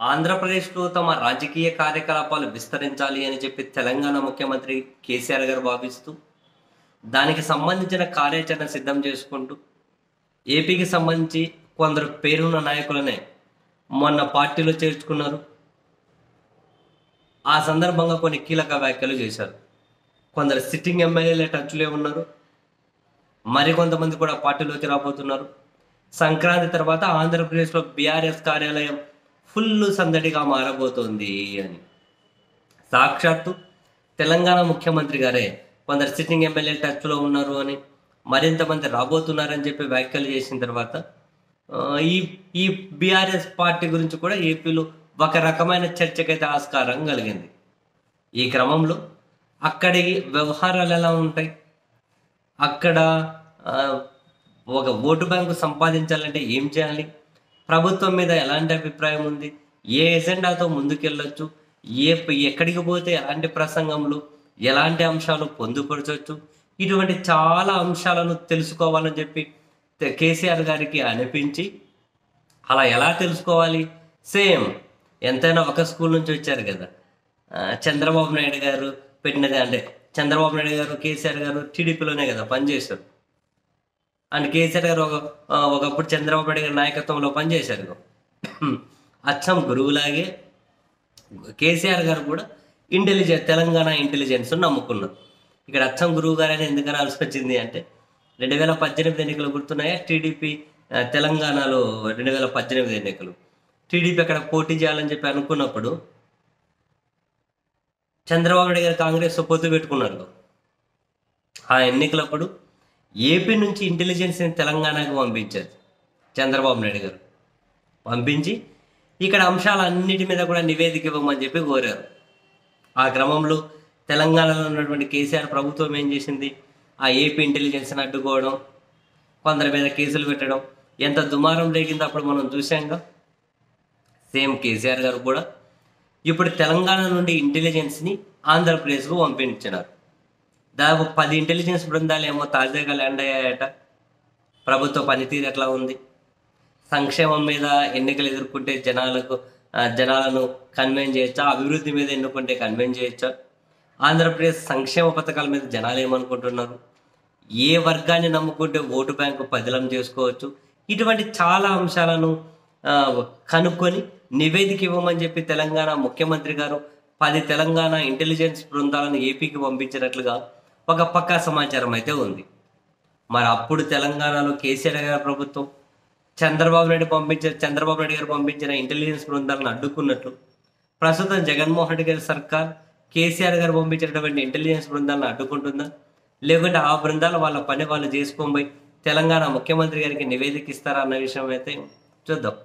ఆంధ్రప్రదేశ్లో తమ రాజకీయ కార్యకలాపాలు విస్తరించాలి అని చెప్పి తెలంగాణ ముఖ్యమంత్రి కేసీఆర్ గారు భావిస్తూ దానికి సంబంధించిన కార్యాచరణ సిద్ధం చేసుకుంటూ ఏపీకి సంబంధించి కొందరు పేరున్న నాయకులనే మొన్న పార్టీలో చేర్చుకున్నారు. ఆ సందర్భంగా కొన్ని కీలక వ్యాఖ్యలు చేశారు. కొందరు సిట్టింగ్ ఎమ్మెల్యేలే టచ్లో ఉన్నారు. మరికొంతమంది కూడా పార్టీలోకి రాబోతున్నారు. సంక్రాంతి తర్వాత ఆంధ్రప్రదేశ్లో బీఆర్ఎస్ కార్యాలయం ఫుల్ సందడిగా మారబోతోంది అని. సాక్షాత్తు తెలంగాణ ముఖ్యమంత్రి గారే కొందరు సిట్టింగ్ ఎమ్మెల్యే టచ్లో ఉన్నారు అని మరింత మంది రాబోతున్నారని చెప్పి వ్యాఖ్యలు చేసిన తర్వాత ఈ ఈ బీఆర్ఎస్ పార్టీ గురించి కూడా ఏపీలో ఒక రకమైన చర్చకైతే ఆస్కారం కలిగింది. ఈ క్రమంలో అక్కడి వ్యవహారాలు ఎలా ఉంటాయి? అక్కడ ఒక ఓటు బ్యాంకు సంపాదించాలంటే ఏం చేయాలి? ప్రభుత్వం మీద ఎలాంటి అభిప్రాయం ఉంది? ఏ ఎజెండాతో ముందుకెళ్ళొచ్చు? ఏ ఎక్కడికి పోతే ఎలాంటి ప్రసంగంలో ఎలాంటి అంశాలు పొందుపరచవచ్చు ఇటువంటి చాలా అంశాలను తెలుసుకోవాలని చెప్పి కేసీఆర్ గారికి అనిపించి అలా ఎలా తెలుసుకోవాలి? సేమ్ ఎంతైనా ఒక స్కూల్ నుంచి వచ్చారు కదా. చంద్రబాబు నాయుడు గారు పెట్టినది అంటే చంద్రబాబు నాయుడు గారు కేసీఆర్ గారు టీడీపీలోనే కదా పనిచేశారు. అండ్ కేసీఆర్ గారు ఒక ఒకప్పుడు చంద్రబాబు నాయుడు గారి నాయకత్వంలో పనిచేశారు. అచ్చం గురువులాగే కేసీఆర్ గారు కూడా ఇంటెలిజెన్స్ తెలంగాణ ఇంటెలిజెన్స్ నమ్ముకున్నారు. ఇక్కడ అచ్చం గురువు గారని ఎందుకు అనాల్సి వచ్చింది అంటే రెండు వేల పద్దెనిమిది ఎన్నికలు గుర్తున్నాయా? టీడీపీ తెలంగాణలో రెండు వేల పద్దెనిమిది ఎన్నికలు. టీడీపీ అక్కడ పోటీ చేయాలని చెప్పి అనుకున్నప్పుడు చంద్రబాబు నాయుడు గారు కాంగ్రెస్ పొత్తు పెట్టుకున్నారు. ఆ ఎన్నికలప్పుడు ఏపీ నుంచి ఇంటెలిజెన్స్ని తెలంగాణకు పంపించారు. చంద్రబాబు నాయుడు గారు. పంపించి ఇక్కడ అంశాలన్నిటి మీద కూడా నివేదిక ఇవ్వమని చెప్పి కోరారు. ఆ క్రమంలో తెలంగాణలో ఉన్నటువంటి కేసీఆర్ ప్రభుత్వం ఏం చేసింది? ఆ ఏపీ ఇంటెలిజెన్స్ని అడ్డుకోవడం కొందరి మీద కేసులు పెట్టడం ఎంత దుమారం రేగిందో అప్పుడు మనం చూసాంగా సేమ్ కేసీఆర్ గారు కూడా ఇప్పుడు తెలంగాణ నుండి ఇంటెలిజెన్స్ని ఆంధ్రప్రదేశ్కు పంపించినారు. దాదాపు పది ఇంటెలిజెన్స్ బృందాలు ఏమో తాజాగా ల్యాండ్ అయ్యాయట. ప్రభుత్వ పనితీరు ఎట్లా ఉంది? సంక్షేమం మీద ఎన్నికలు ఎదుర్కొంటే జనాలకు జనాలను కన్వెన్స్ చేయొచ్చా? అభివృద్ధి మీద ఎన్నుకుంటే కన్వెన్స్ చేయొచ్చా? ఆంధ్రప్రదేశ్ సంక్షేమ పథకాల మీద జనాలు ఏమనుకుంటున్నారు? ఏ వర్గాన్ని నమ్ముకుంటే ఓటు బ్యాంకు పదిలం చేసుకోవచ్చు? ఇటువంటి చాలా అంశాలను కనుక్కొని నివేదిక ఇవ్వమని చెప్పి తెలంగాణ ముఖ్యమంత్రి గారు పది తెలంగాణ ఇంటెలిజెన్స్ బృందాలను ఏపీకి పంపించినట్లుగా ఒక పక్కా సమాచారం అయితే ఉంది. మరి అప్పుడు తెలంగాణలో కేసీఆర్ గారి ప్రభుత్వం చంద్రబాబు నాయుడు పంపించిన చంద్రబాబు నాయుడు గారు పంపించిన ఇంటెలిజెన్స్ బృందాలను అడ్డుకున్నట్లు ప్రస్తుతం జగన్మోహన్ రెడ్డి గారి సర్కార్ కేసీఆర్ గారు పంపించినటువంటి ఇంటెలిజెన్స్ బృందాలను అడ్డుకుంటుందా? లేకుంటే ఆ బృందాలు వాళ్ళ పని వాళ్ళు చేసుకోబోయి తెలంగాణ ముఖ్యమంత్రి గారికి నివేదిక ఇస్తారా అన్న విషయం అయితే చూద్దాం.